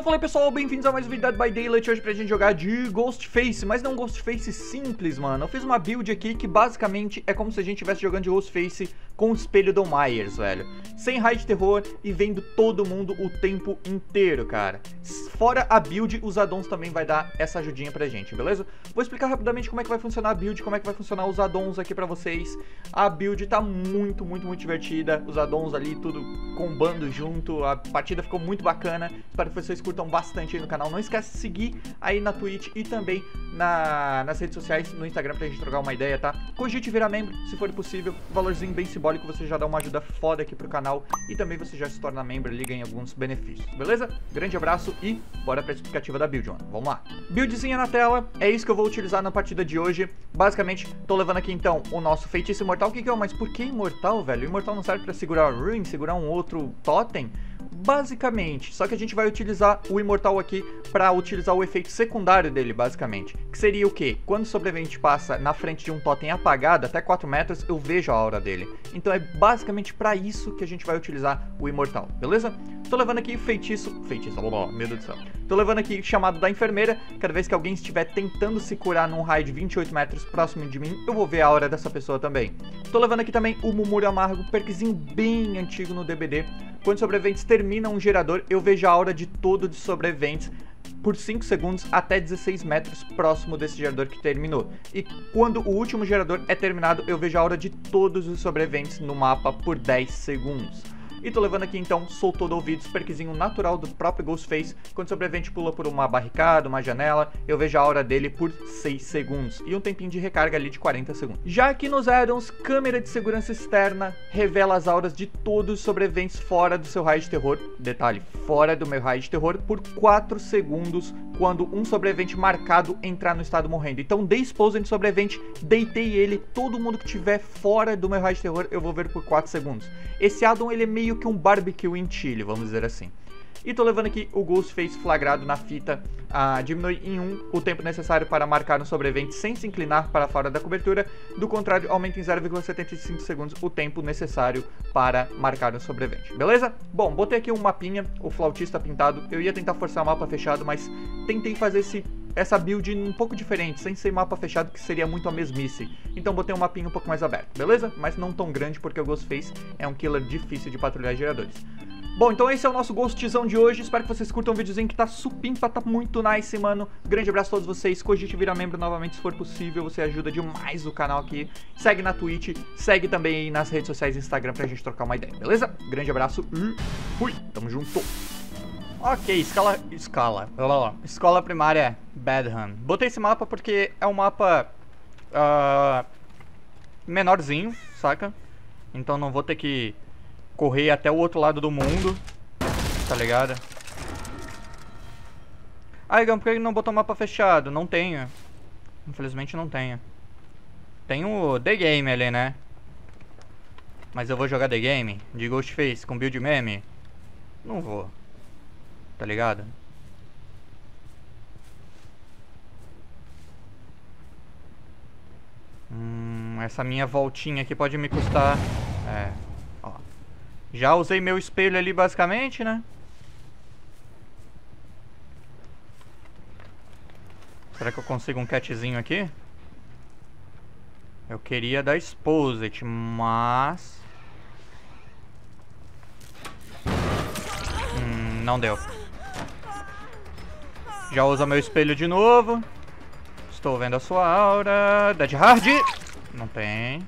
Então falei pessoal, bem-vindos a mais um vídeo Dead by Daylight Hoje pra gente jogar de Ghostface Mas não Ghostface simples, mano. Eu fiz uma build aqui que basicamente é como se a gente estivesse jogando de Ghostface com o espelho do Myers, velho Sem raio de terror e vendo todo mundo o tempo inteiro, cara Fora a build, os addons também vai dar essa ajudinha pra gente, beleza? Vou explicar rapidamente como é que vai funcionar a build Como é que vai funcionar os addons aqui pra vocês A build tá muito, muito, muito divertida Os addons ali, tudo combando junto A partida ficou muito bacana Espero que vocês curtam bastante aí no canal. Não esquece de seguir aí na Twitch e também na, nas redes sociais, no Instagram pra gente trocar uma ideia, tá? Cogite virar membro, se for possível. Valorzinho bem simbólico, você já dá uma ajuda foda aqui pro canal e também você já se torna membro ali e ganha alguns benefícios, beleza? Grande abraço e bora pra explicativa da build, mano. Vamos lá. Buildzinha na tela, é isso que eu vou utilizar na partida de hoje. Basicamente, tô levando aqui então o nosso feitiço imortal. O que, que é? Mas por que imortal, velho? O imortal não serve pra segurar o Ruin, segurar um outro totem? Basicamente. Só que a gente vai utilizar o Imortal aqui para utilizar o efeito secundário dele, basicamente. Que seria o quê? Quando o sobrevivente passa na frente de um totem apagado, até 4 metros, eu vejo a aura dele. Então é basicamente para isso que a gente vai utilizar o Imortal, beleza? Tô levando aqui feitiço... Feitiço, oh, meu Deus do céu. Tô levando aqui chamado da enfermeira. Cada vez que alguém estiver tentando se curar num raio de 28 metros próximo de mim, eu vou ver a aura dessa pessoa também. Tô levando aqui também o Mumúrio Amargo, perquezinho bem antigo no DBD quando sobreviventes terminam um gerador, eu vejo a aura de todo de sobreviventes por 5 segundos até 16 metros próximo desse gerador que terminou. E quando o último gerador é terminado, eu vejo a aura de todos os sobreviventes no mapa por 10 segundos. E tô levando aqui então soltou do ouvido, perquezinho natural do próprio Ghostface. Quando o sobrevivente pula por uma barricada, uma janela, eu vejo a aura dele por 6 segundos. E um tempinho de recarga ali de 40 segundos. Já aqui nos addons, câmera de segurança externa revela as auras de todos os sobreviventes fora do seu raio de terror. Detalhe, fora do meu raio de terror por 4 segundos quando um sobrevivente marcado entrar no estado morrendo. Então dei exposed sobrevivente, deitei ele, todo mundo que tiver fora do meu raio de terror eu vou ver por 4 segundos. Esse addon ele é meio meio que um barbecue em Chile, vamos dizer assim. E tô levando aqui o Ghostface flagrado na fita, a diminui em 1 um, o tempo necessário para marcar um sobrevivente sem se inclinar para fora da cobertura, do contrário, aumenta em 0,75 segundos o tempo necessário para marcar um sobrevivente, beleza? Bom, botei aqui um mapinha, o flautista pintado, eu ia tentar forçar o mapa fechado, mas tentei fazer esse essa build um pouco diferente, sem ser mapa fechado, que seria muito a mesmice. Então botei um mapinha um pouco mais aberto, beleza? Mas não tão grande, porque o Ghostface é um killer difícil de patrulhar geradores. Bom, então esse é o nosso Ghostzão de hoje. Espero que vocês curtam o videozinho que tá supimpa, tá muito nice, mano. Grande abraço a todos vocês. Cogite virar membro novamente se for possível. Você ajuda demais o canal aqui. Segue na Twitch, segue também nas redes sociais e Instagram pra gente trocar uma ideia, beleza? Grande abraço e fui. Tamo junto. Ok, escala... Escala. Lá, lá. Escola primária Badham. Botei esse mapa porque é um mapa... Uh, menorzinho, saca? Então não vou ter que correr até o outro lado do mundo. Tá ligado? Ah, Igão, por que não botou mapa fechado? Não tenho. Infelizmente não tenho. Tem o The Game ali, né? Mas eu vou jogar The Game de Ghostface com build meme? Não vou. Tá ligado? Hum, essa minha voltinha aqui pode me custar... É... Já usei meu espelho ali basicamente, né? Será que eu consigo um catzinho aqui? Eu queria dar Exposit, mas... Hum, não deu. Já usa meu espelho de novo. Estou vendo a sua aura. Dead Hard. Não tem.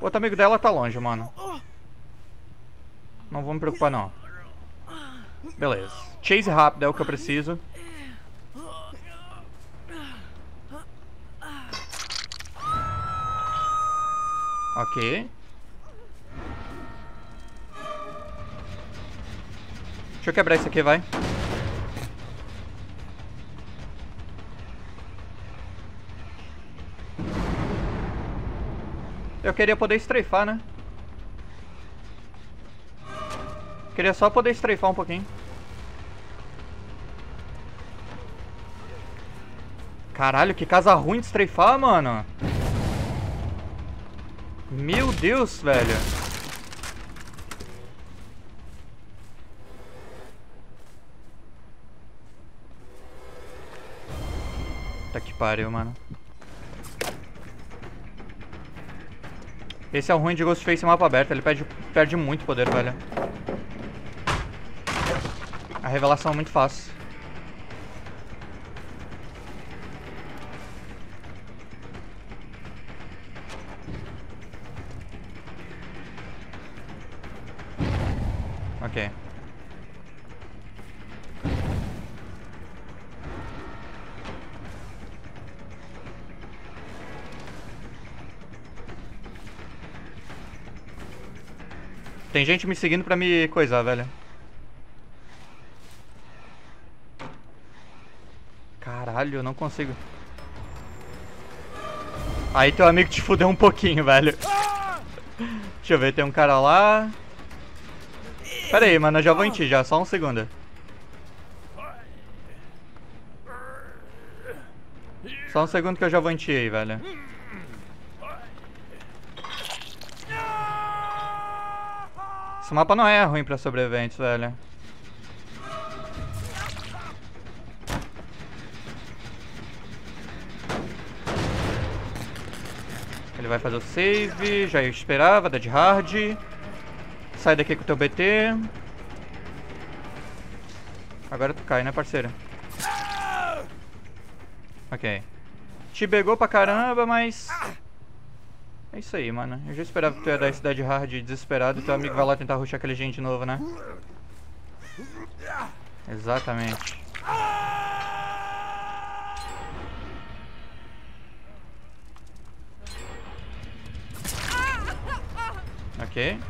O outro amigo dela tá longe, mano. Não vou me preocupar não. Beleza. Chase rápido é o que eu preciso. Ok. Deixa eu quebrar isso aqui, vai. Eu queria poder estreifar, né? Queria só poder estreifar um pouquinho. Caralho, que casa ruim de estreifar, mano. Meu Deus, velho. Tá que pariu, mano. Esse é o ruim de Ghostface mapa aberto, ele perde, perde muito poder, velho. A revelação é muito fácil. Tem gente me seguindo pra me coisar, velho. Caralho, eu não consigo. Aí teu amigo te fudeu um pouquinho, velho. Deixa eu ver, tem um cara lá. Pera aí, mano, eu já vou em ti já, só um segundo. Só um segundo que eu já vou em ti aí, velho. Esse mapa não é ruim pra sobreviventes, velho. Ele vai fazer o save, já esperava, dead hard. Sai daqui com o teu BT. Agora tu cai, né, parceiro? Ok. Te pegou pra caramba, mas... É isso aí, mano. Eu já esperava que tu ia dar esse dead hard desesperado e teu amigo vai lá tentar rushar aquele gente de novo, né? Exatamente. Ok.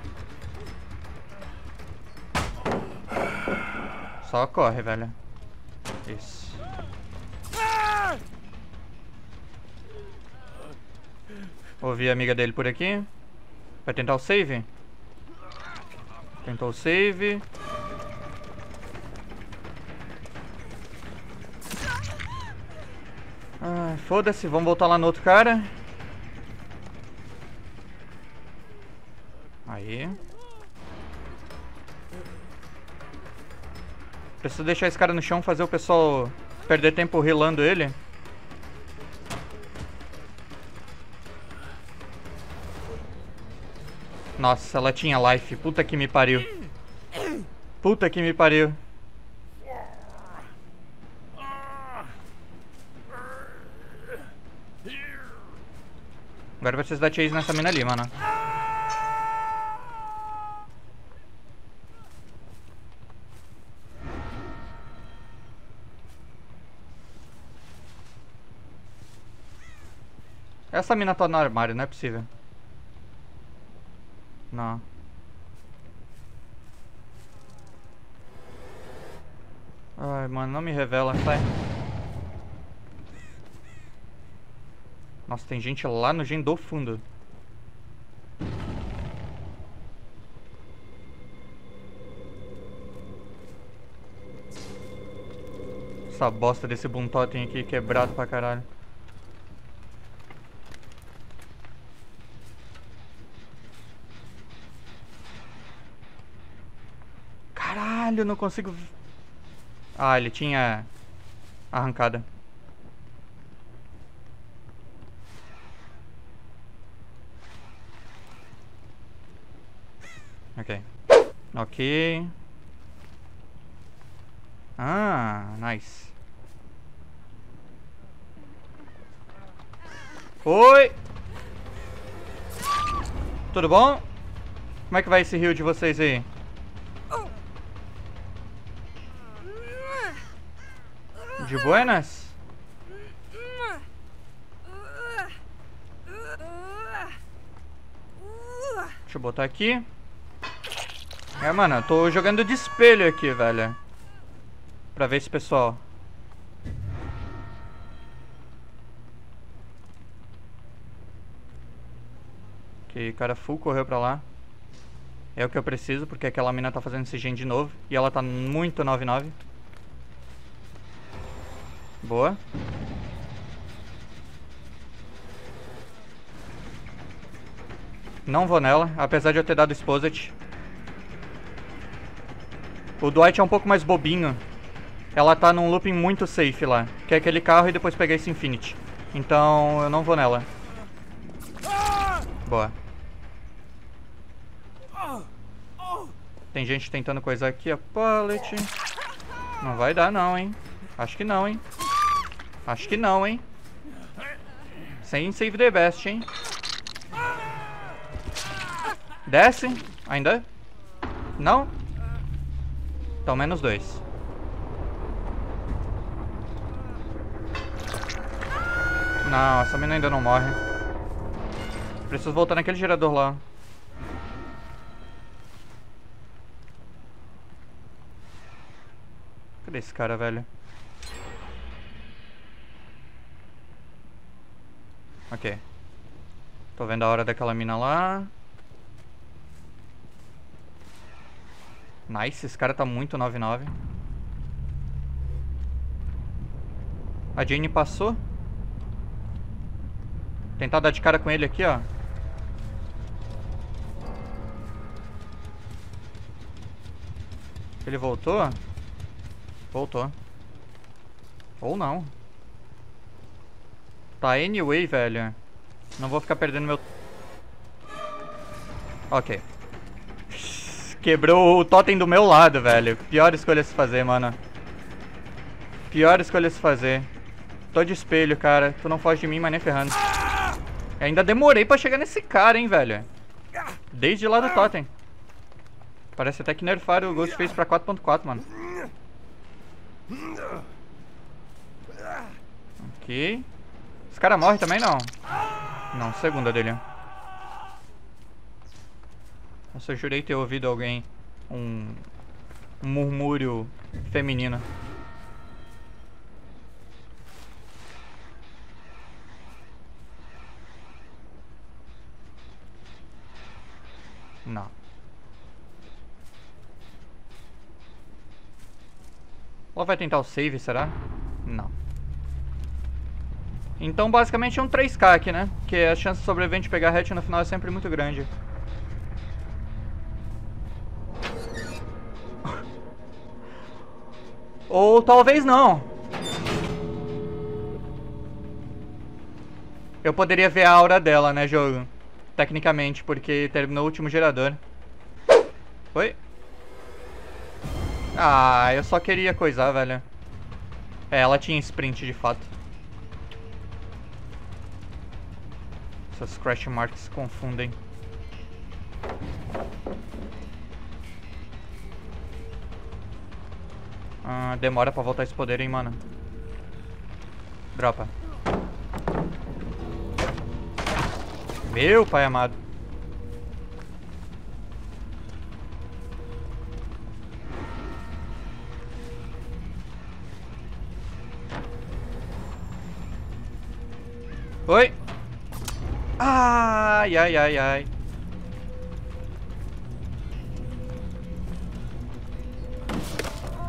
Só corre, velho. Isso. Ouvi a amiga dele por aqui. Vai tentar o save? Tentou o save. Ah, foda-se, vamos voltar lá no outro cara. Aí. Preciso deixar esse cara no chão, fazer o pessoal perder tempo rilando ele. Nossa, ela tinha life. Puta que me pariu. Puta que me pariu. Agora vai precisar dar chase nessa mina ali, mano. Essa mina tá no armário, não é possível. Não. Ai, mano, não me revela, sai. Nossa, tem gente lá no gen do fundo. Essa bosta desse boom totem aqui quebrado pra caralho. Eu não consigo... Ah, ele tinha arrancada. Ok. Ok. Ah, nice. Oi! Tudo bom? Como é que vai esse rio de vocês aí? De buenas? Deixa eu botar aqui. É, mano, eu tô jogando de espelho aqui, velho. Pra ver esse pessoal. Ok, cara full correu pra lá. É o que eu preciso, porque aquela mina tá fazendo esse gen de novo. E ela tá muito 99. Boa. Não vou nela, apesar de eu ter dado Exposit. O Dwight é um pouco mais bobinho. ela tá num looping muito safe lá. Que é aquele carro e depois pegar esse Infinity. Então eu não vou nela. Boa. Tem gente tentando coisar aqui a pallet. Não vai dar não, hein. Acho que não, hein. Acho que não, hein. Sem save the best, hein. Desce. Ainda? Não? Então menos dois. Não, essa mina ainda não morre. Preciso voltar naquele gerador lá. Cadê esse cara, velho? Ok. Tô vendo a hora daquela mina lá. Nice, esse cara tá muito 9-9. A Jane passou. Tentar dar de cara com ele aqui, ó. Ele voltou? Voltou. Ou não. Tá, anyway, velho. Não vou ficar perdendo meu... Ok. Quebrou o totem do meu lado, velho. Pior escolha se fazer, mano. Pior escolha se fazer. Tô de espelho, cara. Tu não foge de mim, mas nem ferrando. Eu ainda demorei pra chegar nesse cara, hein, velho. Desde lá do totem. Parece até que nerfaram o Ghostface pra 4.4, mano. Ok. Esse cara morre também, não? Não, segunda dele. Nossa, eu jurei ter ouvido alguém. Um, um murmúrio feminino. Não. Ou vai tentar o save, será? Não. Então, basicamente, é um 3k aqui, né? Que a chance de sobrevivente pegar hatch no final é sempre muito grande. Ou talvez não. Eu poderia ver a aura dela, né, jogo? Tecnicamente, porque terminou o último gerador. Oi? Ah, eu só queria coisar, velho. É, ela tinha sprint de fato. Essas crash marks confundem. Ah, demora pra voltar esse poder, hein, mano. Dropa. Meu pai amado. Oi. Ai, ai, ai, ai.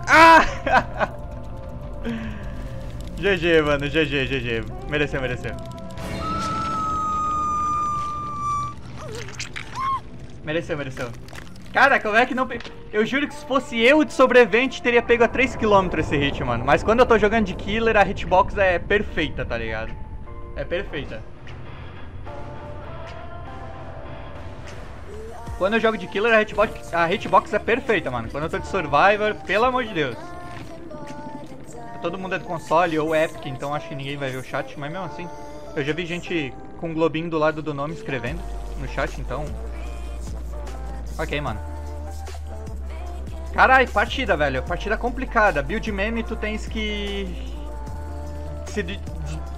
Ah! GG, mano. GG, GG. Mereceu, mereceu. Mereceu, mereceu. Cara, como é que não... Eu juro que se fosse eu de sobrevivente, teria pego a 3km esse hit, mano. Mas quando eu tô jogando de killer, a hitbox é perfeita, tá ligado? É perfeita. Quando eu jogo de killer, a hitbox, a hitbox é perfeita, mano. Quando eu tô de survivor, pelo amor de Deus. Todo mundo é do console ou Epic, então acho que ninguém vai ver o chat, mas mesmo assim. Eu já vi gente com um globinho do lado do nome escrevendo no chat, então... Ok, mano. Carai, partida, velho. Partida complicada. Build meme, tu tens que... Se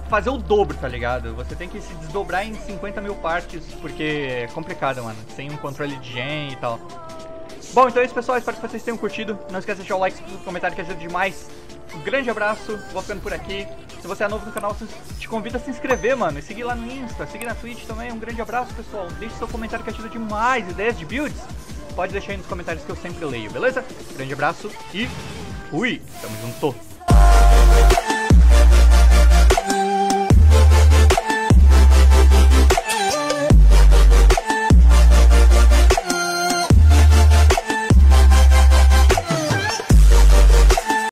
fazer o dobro, tá ligado? Você tem que se desdobrar em 50 mil partes, porque é complicado, mano. Sem um controle de gen e tal. Bom, então é isso, pessoal. Espero que vocês tenham curtido. Não esqueça de deixar o like, o comentário que ajuda demais. Um grande abraço, vou ficando por aqui. Se você é novo no canal, te convido a se inscrever, mano. E seguir lá no Insta, seguir na Twitch também. Um grande abraço, pessoal. Deixe seu comentário que ajuda demais. Ideias de builds? Pode deixar aí nos comentários que eu sempre leio, beleza? Grande abraço e fui! Tamo junto!